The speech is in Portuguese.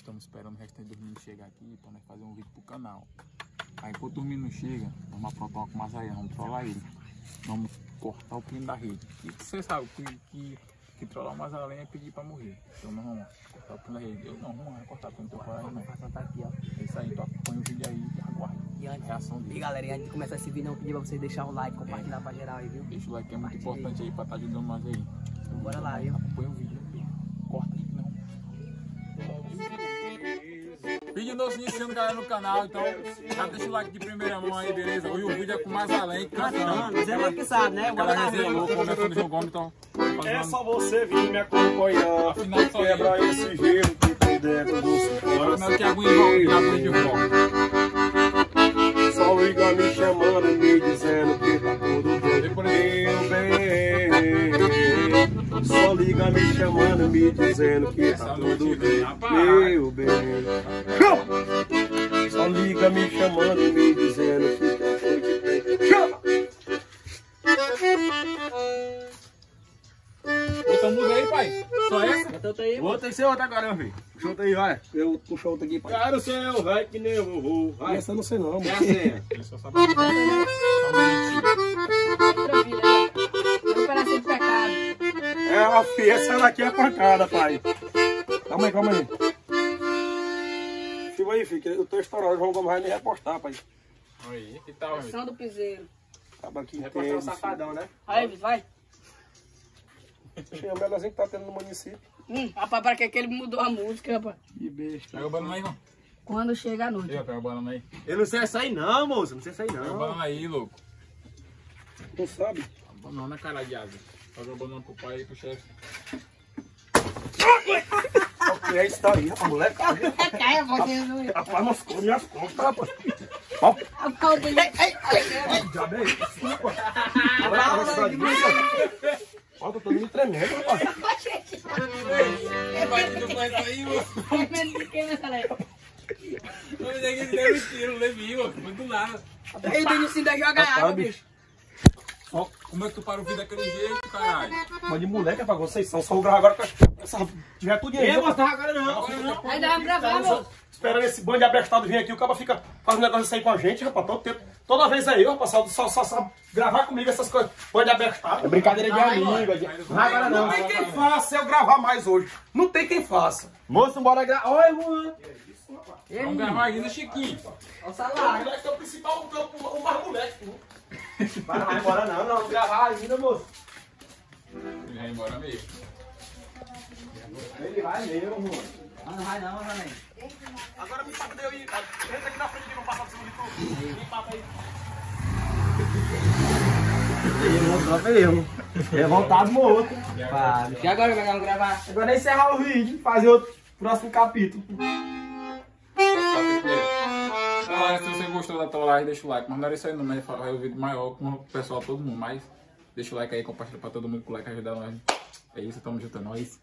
estamos esperando o restante dos meninos chegar aqui pra nós fazer um vídeo pro canal. Aí enquanto os meninos chegam, vamos aprontar com o Mazaião, vamos trollar ele. Vamos cortar o pino da rede. E você sabe que, que, que trollar o Mazalém é pedir pra morrer. Então nós vamos cortar o pino da rede. Eu não, não vai cortar o pino do pai, não. Tá aqui, ó. É isso aí, tu acompanha o vídeo aí e aguarda E antes, reação e galera, antes de começar esse vídeo, eu vou pedir pra vocês deixarem o like, compartilhar pra geral aí, viu? Deixa o like que é muito importante aí pra estar ajudando nós aí. Então, bora lá, viu? Acompanha o vídeo. Vídeo novo iniciando, galera, no canal, então já deixa o like de primeira mão aí, beleza? Hoje o vídeo é com mais além, cantando. Você é que sabe, né? Aquela resenha louca, começando o jogo, então. É só você vir me acompanhar. Afinal, só Quebra esse gelo que tem dentro do seu Afinal, que aguinha envolve, que aguinha de volta. Só liga me chamando, Só liga me chamando, me dizendo que tá tudo bem. Meu bem. Chama! Só liga me chamando, me dizendo que tá tudo bem. Chama! Outra música aí, pai? Só essa? Aí, Outra ser outra agora, meu filho. Puxa outra aí, vai. Eu puxo outra aqui, pai. Cara, o céu, vai que nem eu vou. Vai. Essa eu não sei não, mano. Ele só sabe a música. Só um É a filha, essa daqui é pancada, pai. Calma aí, calma aí. Filma aí, filho, eu tô estourado. O João Gomes vai me repostar, pai. Aí, que tal, amigo? São do piseiro. Acaba aqui Repostar o inteiro. safadão, né? Aí, vai. Tinha o melhorzinho que tá tendo no município. Hum, rapaz, para que que ele mudou a música, rapaz? Que besta. Pega o banana aí, não. Quando chega a noite. Ó, pega o banana aí. Eu não sei essa aí não, moço. Não sei essa aí Pega o não. banana aí, louco. Tu sabe? Banana, cara de asa. Pega o banana pro pai e pro chefe. O que é isso daí, rapaz, moleque? Você. Rapaz, nós comemos minhas contas, rapaz. Ó, A calda dele. diabo é isso, rapaz. Olha a velocidade disso. Ó, tô todo mundo tremendo, rapaz. Vai, tu faz aí, moço. É menos de quem, essa lei? Não me que ele deu um tiro, levei, ó. Foi do nada. Aí o Denicinho da joga água, bicho. Como é que tu para o vídeo daquele jeito, caralho? Mas de moleque, rapaz, vocês são. Só vou gravar agora com essa. Tiver tudo Eu aí. vou mostrar agora não. agora não. Dá pra gravar, meu. Esperando esse bando de abestado vir aqui, o cara fica fazendo negócio isso aí com a gente, rapaz, todo tempo. Toda vez aí, rapaz, só, só, só sabe gravar comigo essas coisas. Bando de abestado. É brincadeira de amigo. de- Não, agora não. Não tem quem faça eu gravar mais hoje. Não tem quem faça. Moço, bora gravar. Olha, Juan. Vamos gravar ainda, Chiquinho. Olha o O salário. moleque é o principal, o, o, o mais moleque. Vai, não vai embora não. Não, vamos gravar ainda, moço. Ele vai embora mesmo. Ele vai mesmo, Juan. Não, não vai não, não vai nem. Agora me paga aí. Entra aqui na frente que não passa por cima de tudo. Me paga aí. Ele mostrou mesmo. Revoltado morto. E agora vamos gravar? Agora é encerrar o vídeo, fazer outro próximo capítulo se você gostou da trollagem, deixa o like. Mas não era isso aí, não, né? Vai o vídeo maior com o pessoal, todo mundo. Mas deixa o like aí, compartilha pra todo mundo que o like ajuda nós. É isso, tamo junto, é nóis.